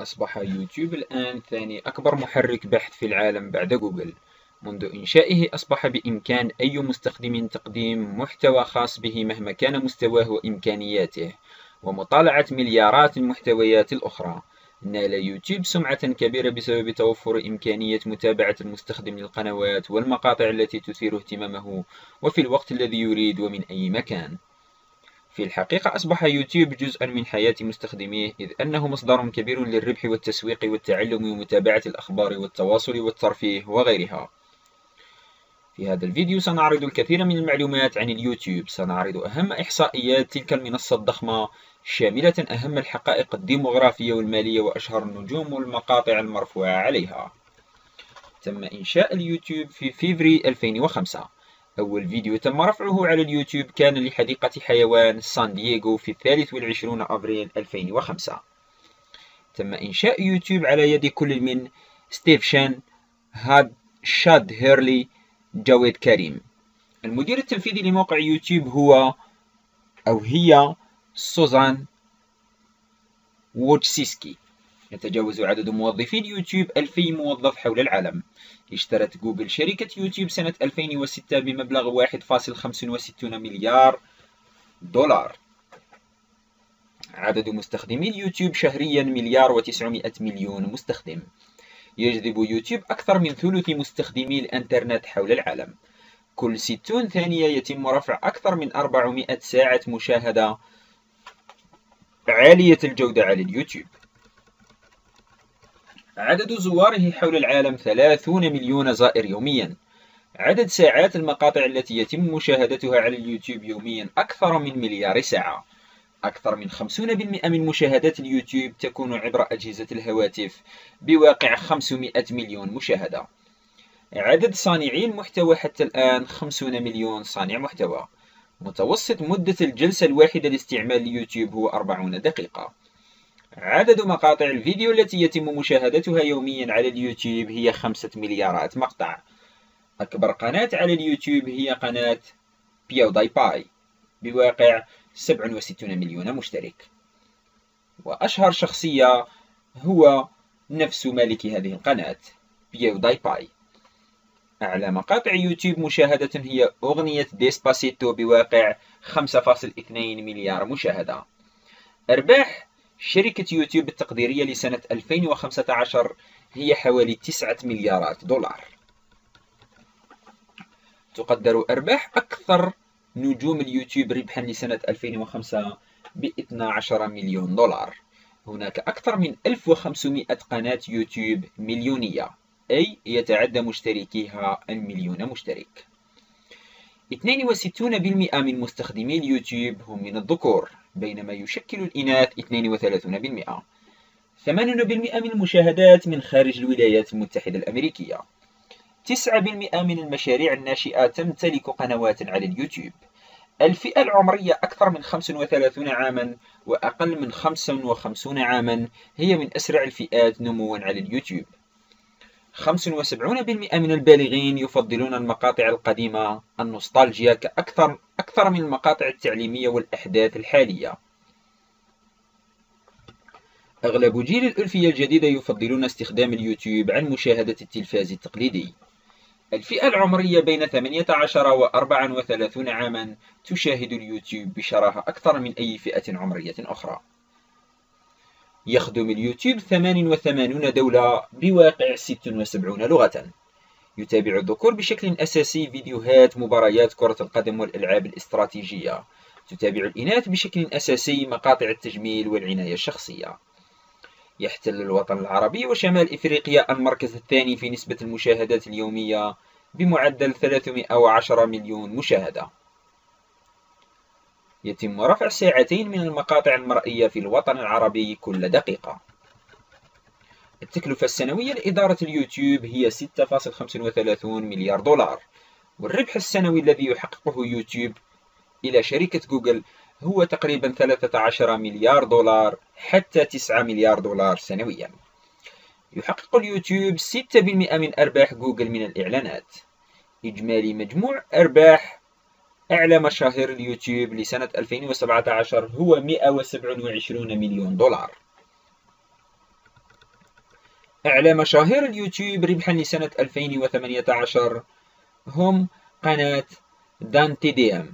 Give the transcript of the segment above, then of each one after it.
أصبح يوتيوب الآن ثاني أكبر محرك بحث في العالم بعد جوجل. منذ إنشائه أصبح بإمكان أي مستخدم تقديم محتوى خاص به مهما كان مستواه وإمكانياته ومطالعة مليارات المحتويات الأخرى. نال يوتيوب سمعة كبيرة بسبب توفر إمكانية متابعة المستخدم للقنوات والمقاطع التي تثير اهتمامه وفي الوقت الذي يريد ومن أي مكان. في الحقيقة أصبح يوتيوب جزءا من حياة مستخدميه إذ أنه مصدر كبير للربح والتسويق والتعلم ومتابعة الأخبار والتواصل والترفيه وغيرها. في هذا الفيديو سنعرض الكثير من المعلومات عن اليوتيوب. سنعرض أهم إحصائيات تلك المنصة الضخمة شاملة أهم الحقائق الديموغرافية والمالية وأشهر النجوم والمقاطع المرفوعة عليها. تم إنشاء اليوتيوب في فيفري 2005 أول فيديو تم رفعه على اليوتيوب كان لحديقة حيوان سان دييغو في الثالث والعشرون أبريل 2005 تم إنشاء يوتيوب على يد كل من ستيف تشان تشاد هيرلي جاويد كريم. المدير التنفيذي لموقع يوتيوب هو أو هي سوزان ووجسيكي يتجاوز عدد موظفي اليوتيوب ألفي موظف حول العالم. اشترت جوجل شركة يوتيوب سنة 2006 بمبلغ 1.65 مليار دولار. عدد مستخدمي اليوتيوب شهريا مليار و900 مليون مستخدم. يجذب يوتيوب أكثر من ثلث مستخدمي الإنترنت حول العالم. كل 60 ثانية يتم رفع أكثر من 400 ساعة مشاهدة عالية الجودة على اليوتيوب. عدد زواره حول العالم 30 مليون زائر يوميا. عدد ساعات المقاطع التي يتم مشاهدتها على اليوتيوب يوميا أكثر من مليار ساعة. أكثر من 50% من مشاهدات اليوتيوب تكون عبر أجهزة الهواتف بواقع 500 مليون مشاهدة. عدد صانعي المحتوى حتى الآن 50 مليون صانع محتوى. متوسط مدة الجلسة الواحدة لاستعمال اليوتيوب هو 40 دقيقة. عدد مقاطع الفيديو التي يتم مشاهدتها يوميا على اليوتيوب هي خمسة مليارات مقطع. أكبر قناة على اليوتيوب هي قناة بيوديباي بواقع 67 مليون مشترك. وأشهر شخصية هو نفس مالك هذه القناة بيوديباي. أعلى مقاطع يوتيوب مشاهدة هي أغنية ديسباسيتو بواقع 5.2 مليار مشاهدة. أرباح شركة يوتيوب التقديرية لسنة 2015 هي حوالي 9 مليارات دولار. تقدر أرباح أكثر نجوم اليوتيوب ربحا لسنة 2005 ب 12 مليون دولار. هناك أكثر من 1500 قناة يوتيوب مليونية. أي يتعدى مشتركيها المليون مشترك. 62% من مستخدمي اليوتيوب هم من الذكور بينما يشكل الإناث 32% 80% من المشاهدات من خارج الولايات المتحدة الأمريكية. 9% من المشاريع الناشئة تمتلك قنوات على اليوتيوب. الفئة العمرية أكثر من 35 عاما وأقل من 55 عاما هي من أسرع الفئات نموا على اليوتيوب. 75% من البالغين يفضلون المقاطع القديمة النوستالجيا كأكثر أكثر من المقاطع التعليمية والأحداث الحالية. أغلب جيل الألفية الجديدة يفضلون استخدام اليوتيوب عن مشاهدة التلفاز التقليدي. الفئة العمرية بين 18 و 34 عاما تشاهد اليوتيوب بشراهة أكثر من أي فئة عمرية أخرى. يخدم اليوتيوب 88 دولة بواقع 76 لغة. يتابع الذكور بشكل أساسي فيديوهات مباريات كرة القدم والألعاب الاستراتيجية. تتابع الإناث بشكل أساسي مقاطع التجميل والعناية الشخصية. يحتل الوطن العربي وشمال إفريقيا المركز الثاني في نسبة المشاهدات اليومية بمعدل 310 مليون مشاهدة. يتم رفع ساعتين من المقاطع المرئية في الوطن العربي كل دقيقة. التكلفة السنوية لإدارة اليوتيوب هي 6.35 مليار دولار. والربح السنوي الذي يحققه يوتيوب إلى شركة جوجل هو تقريبا 13 مليار دولار حتى 9 مليار دولار سنويا. يحقق اليوتيوب 6% من أرباح جوجل من الإعلانات. إجمالي مجموع أرباح أعلى مشاهير اليوتيوب لسنة 2017 هو 127 مليون دولار. أعلى مشاهير اليوتيوب ربحا لسنة 2018 هم قناة دان تي دي إم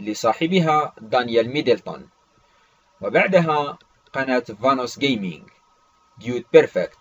لصاحبها دانيال ميدلتون وبعدها قناة فانوس gaming Dude Perfect.